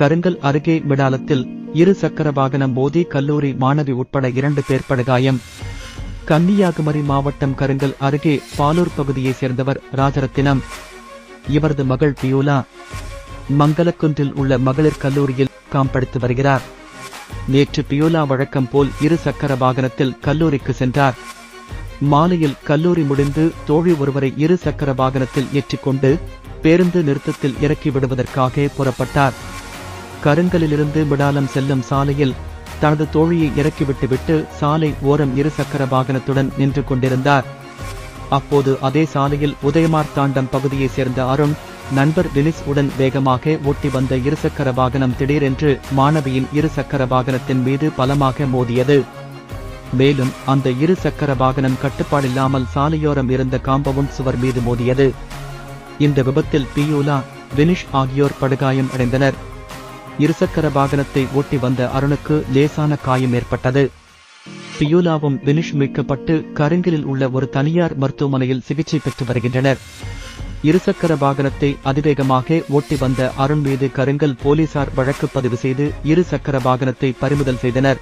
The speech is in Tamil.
கருங்கல் அருகே விடாலத்தில் இரு சக்கர வாகனம் மோதி கல்லூரி மாணவி உட்பட இரண்டு பேர் படுகாயம். கன்னியாகுமரி மாவட்டம் கருங்கல் அருகே பாலூர் பகுதியைச் சேர்ந்தவர் ராஜரத்தினம். இவரது மகள் பியூலா. மங்களக்குன்றில் உள்ள மகளிர் கல்லூரியில் காம் படித்து வருகிறார். நேற்று பியூலா வழக்கம் போல் இரு சக்கர வாகனத்தில் கல்லூரிக்கு சென்றார். மாலையில் கல்லூரி முடிந்து தோழி ஒருவரை இரு சக்கர வாகனத்தில் ஏற்றிக்கொண்டு பேருந்து நிறுத்தத்தில் இறக்கி விடுவதற்காக புறப்பட்டார். கருங்கலிலிருந்து விடாலம் செல்லும் சாலையில் தனது தோழியை இறக்கிவிட்டுவிட்டு சாலை ஓரம் இரு சக்கர வாகனத்துடன் நின்று கொண்டிருந்தார். அப்போது அதே சாலையில் உதயமார் தாண்டம் பகுதியைச் சேர்ந்த அருண் நண்பர் லிலிஸ் உடன் வேகமாக ஓட்டி வந்த இருசக்கர வாகனம் திடீரென்று மாணவியின் இருசக்கர வாகனத்தின் மீது பலமாக மோதியது. மேலும் அந்த இரு சக்கர வாகனம் கட்டுப்பாடில்லாமல் சாலையோரம் இருந்த காம்பவுண்ட் சுவர் மீது மோதியது. இந்த விபத்தில் பியூலா வினிஷ் ஆகியோர் படுகாயம் அடைந்தனர். இருசக்கர வாகனத்தை ஓட்டி வந்த அருணுக்கு லேசான காயம் ஏற்பட்டது. பியூலாவும் வினிஷ் மீட்கப்பட்டு கருங்கலில் உள்ள ஒரு தனியார் மருத்துவமனையில் சிகிச்சை பெற்று வருகின்றனர். இருசக்கர வாகனத்தை அதிவேகமாக ஓட்டி வந்த அருண் மீது கருங்கல் போலீசார் வழக்கு பதிவு செய்து இரு சக்கர வாகனத்தை பறிமுதல் செய்தனர்.